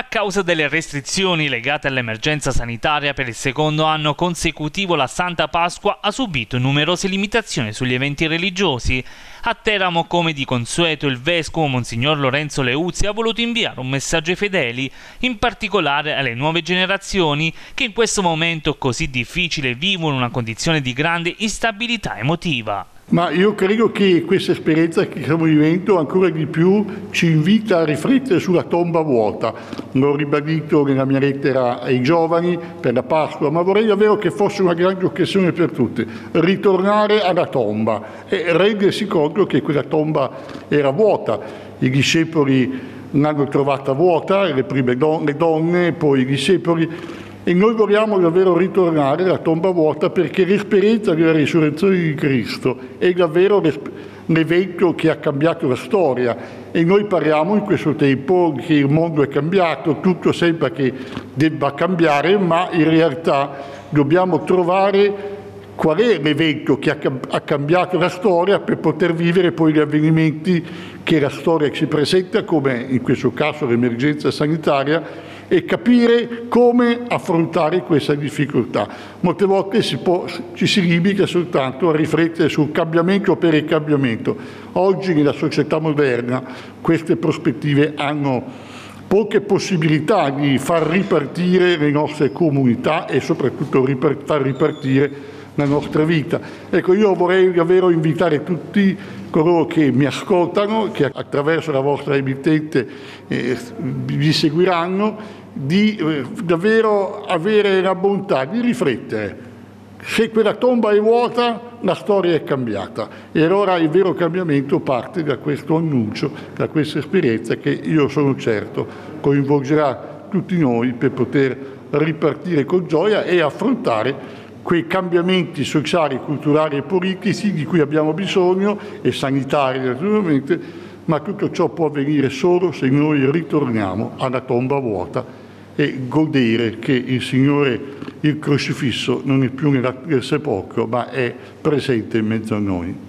A causa delle restrizioni legate all'emergenza sanitaria per il secondo anno consecutivo la Santa Pasqua ha subito numerose limitazioni sugli eventi religiosi. A Teramo, come di consueto, il vescovo Monsignor Lorenzo Leuzzi ha voluto inviare un messaggio ai fedeli, in particolare alle nuove generazioni che in questo momento così difficile vivono una condizione di grande instabilità emotiva. Ma io credo che questa esperienza che stiamo vivendo ancora di più ci invita a riflettere sulla tomba vuota. L'ho ribadito nella mia lettera ai giovani per la Pasqua, ma vorrei davvero che fosse una grande occasione per tutti, ritornare alla tomba e rendersi conto che quella tomba era vuota. I discepoli l'hanno trovata vuota, le prime don- le donne, poi i discepoli e noi vogliamo davvero ritornare alla tomba vuota perché l'esperienza della risurrezione di Cristo è davvero l'evento che ha cambiato la storia. E noi parliamo in questo tempo che il mondo è cambiato, tutto sembra che debba cambiare, ma in realtà dobbiamo trovare qual è l'evento che ha cambiato la storia per poter vivere poi gli avvenimenti che la storia ci presenta, come in questo caso l'emergenza sanitaria, e capire come affrontare questa difficoltà. Molte volte si può, ci si limita soltanto a riflettere sul cambiamento per il cambiamento. Oggi nella società moderna queste prospettive hanno poche possibilità di far ripartire le nostre comunità e soprattutto far ripartire la nostra vita. Ecco, io vorrei davvero invitare tutti coloro che mi ascoltano, che attraverso la vostra emittente eh, vi seguiranno, di eh, davvero avere la bontà di riflettere. Se quella tomba è vuota, la storia è cambiata e allora il vero cambiamento parte da questo annuncio, da questa esperienza che io sono certo coinvolgerà tutti noi per poter ripartire con gioia e affrontare quei cambiamenti sociali, culturali e politici di cui abbiamo bisogno e sanitari naturalmente, ma tutto ciò può avvenire solo se noi ritorniamo alla tomba vuota e godere che il Signore, il crocifisso, non è più nel sepolcro, ma è presente in mezzo a noi.